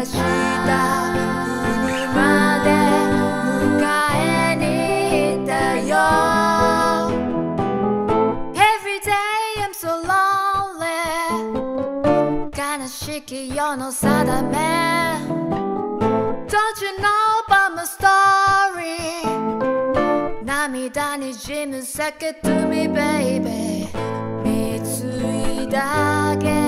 出しえに行ったよ Every day I'm so lonely 悲しき世の定め Don't you know about my story 涙にじむ酒 to me baby 見ついだけ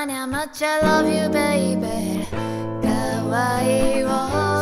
on how much I love you, baby. 可愛いを